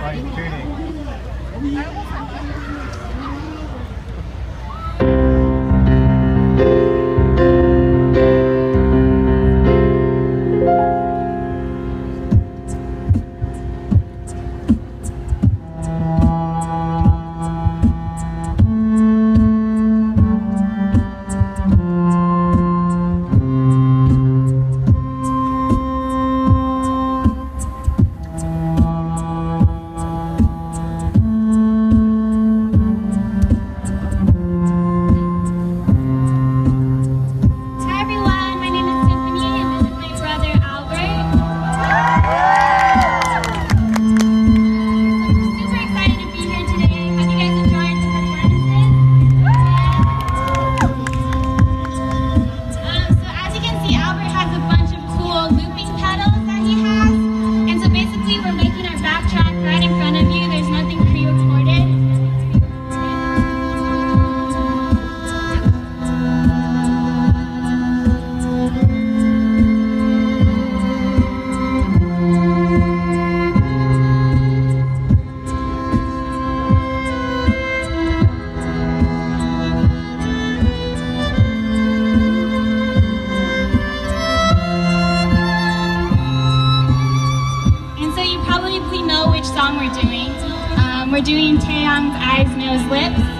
Fine tuning. which song we're doing. Um, we're doing Taeyang's Eyes, Nose, Lips.